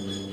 Mm-hmm.